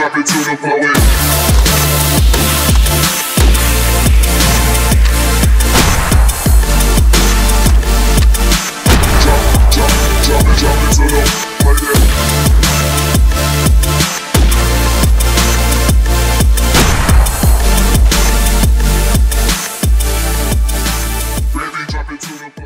Drop it to the poet. Jump, jump, jump into the to the